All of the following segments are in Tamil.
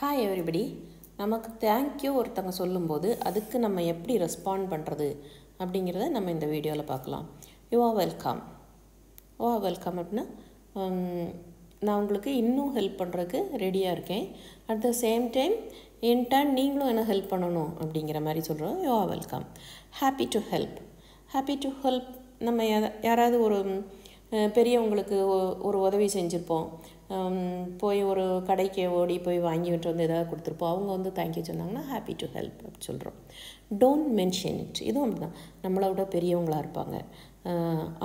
ஹாய் எவ்ரிபடி நமக்கு தேங்க்யூ ஒருத்தங்க சொல்லும்போது அதுக்கு நம்ம எப்படி ரெஸ்பாண்ட் பண்ணுறது அப்படிங்கிறத நம்ம இந்த வீடியோவில் பார்க்கலாம். You are welcome oh welcome அப்படின்னா um, நான் உங்களுக்கு இன்னும் ஹெல்ப் பண்ணுறதுக்கு ரெடியாக இருக்கேன். At the same time in turn நீங்களும் என்ன ஹெல்ப் பண்ணணும் அப்படிங்கிற மாதிரி சொல்கிறோம் you are welcome happy to help happy to help நம்ம யாராவது ஒரு பெரியவங்களுக்கு ஒ- ஒரு உதவி செஞ்சுருப்போம். போய் ஒரு கடைக்கு ஓடி போய் வாங்கிக்கிட்டு வந்து ஏதாவது கொடுத்துருப்போம். அவங்க வந்து தேங்க்யூ சொன்னாங்கன்னா ஹாப்பி டு ஹெல்ப் அப்படி சொல்கிறோம் டோன்ட் மென்ஷன் இட் இதுவும் அப்படிதான். நம்மளை விட பெரியவங்களாக இருப்பாங்க.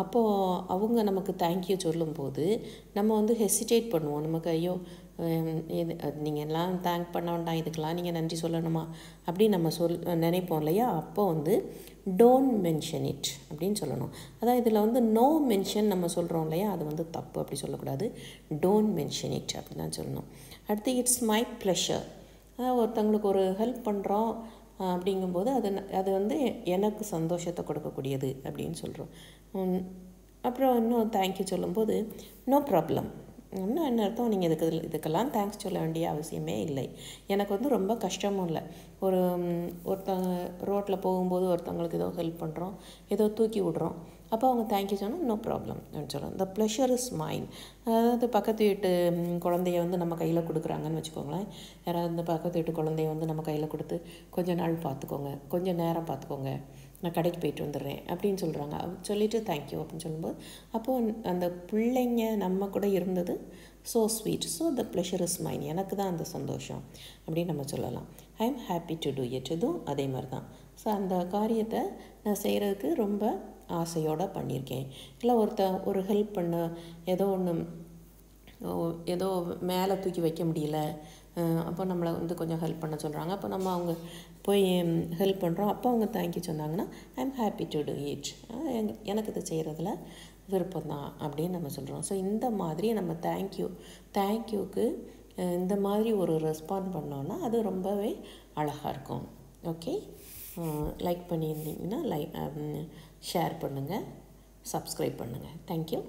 அப்போது அவங்க நமக்கு தேங்க்யூ சொல்லும்போது நம்ம வந்து ஹெசிடேட் பண்ணுவோம். நமக்கு ஐயோ இது நீங்கள் எல்லாம் தேங்க் பண்ண வேண்டாம் இதுக்கெல்லாம் நீங்கள் நன்றி சொல்லணுமா? அப்படின்னு நம்ம சொல் நினைப்போம் இல்லையா? அப்போ வந்து டோன்ட் மென்ஷன் இட் அப்படின்னு சொல்லணும். அதான் இதில் வந்து நோ மென்ஷன் நம்ம சொல்கிறோம் இல்லையா? அது வந்து தப்பு அப்படி சொல்லக்கூடாது. டோன்ட் மென்ஷன் இட் அப்படி தான் சொல்லணும். அடுத்து இட்ஸ் மை ப்ளஷர் ஒருத்தவங்களுக்கு ஒரு ஹெல்ப் பண்ணுறோம் அப்படிங்கும்போது அது அது வந்து எனக்கு சந்தோஷத்தை கொடுக்கக்கூடியது அப்படின்னு சொல்கிறோம் அப்புறம் இன்னும் தேங்க்யூ சொல்லும்போது நோ ப்ராப்ளம் இன்னும் என்ன அர்த்தம்? நீங்கள் இதுக்கு இதுக்கெல்லாம் தேங்க்ஸ் சொல்ல வேண்டிய அவசியமே இல்லை. எனக்கு வந்து ரொம்ப கஷ்டமும் இல்லை. ஒரு ஒருத்தவங்க ரோட்டில் போகும்போது ஒருத்தவங்களுக்கு ஏதோ ஹெல்ப் பண்ணுறோம் ஏதோ தூக்கி விடுறோம். அப்போ அவங்க தேங்க்யூ சொன்னால் நோ ப்ராப்ளம் சொல்லணும் த ப்ளஷர் இஸ் மைண்ட் அதாவது பக்கத்து வீட்டு குழந்தைய வந்து நம்ம கையில் கொடுக்குறாங்கன்னு வச்சுக்கோங்களேன். யாராவது இந்த பக்கத்து வீட்டு குழந்தைய வந்து நம்ம கையில் கொடுத்து கொஞ்ச நாள் பார்த்துக்கோங்க கொஞ்சம் நேரம் பார்த்துக்கோங்க. நான் கடைக்கு போயிட்டு வந்துடுறேன் அப்படின்னு சொல்கிறாங்க சொல்லிவிட்டு தேங்க்யூ அப்படின்னு சொல்லும்போது அப்போது அந்த பிள்ளைங்க நம்ம கூட இருந்தது so sweet so the pleasure is mine எனக்கு தான் அந்த சந்தோஷம் அப்படின்னு நம்ம சொல்லலாம். I am happy to do it இதுவும் அதே மாதிரி தான். ஸோ அந்த காரியத்தை நான் செய்கிறதுக்கு ரொம்ப ஆசையோடு பண்ணியிருக்கேன். இல்லை ஒருத்த ஒரு ஹெல்ப் பண்ண ஏதோ ஒன்று ஏதோ மேலே தூக்கி வைக்க முடியல. அப்போ நம்மளை வந்து கொஞ்சம் ஹெல்ப் பண்ண சொல்கிறாங்க அப்போ நம்ம அவங்க போய் ஹெல்ப் பண்ணுறோம் அப்போ அவங்க தேங்க்யூ சொன்னாங்கன்னா I am happy to do it எனக்கு இது செய்கிறதுல விருப்பம் தான் அப்படின்னு நம்ம சொல்கிறோம் ஸோ இந்த மாதிரி நம்ம தேங்க்யூ தேங்க்யூக்கு இந்த மாதிரி ஒரு ரெஸ்பாண்ட் பண்ணோன்னா அது ரொம்பவே அழகாக இருக்கும். ஓகே லைக் பண்ணியிருந்தீங்கன்னா லைக் ஷேர் பண்ணுங்கள் சப்ஸ்கிரைப் பண்ணுங்கள் தேங்க்யூ